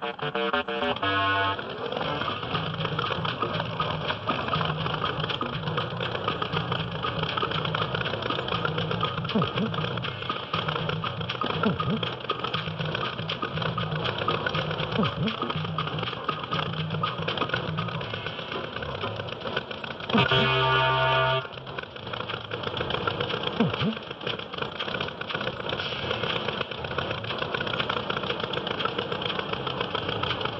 Mm-hmm. mm-hmm. mm-hmm.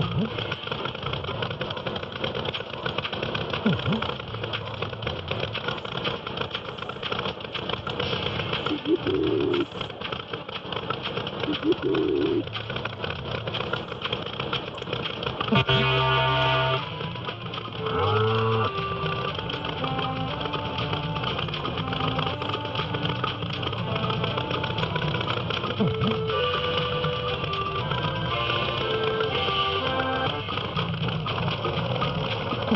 Oh,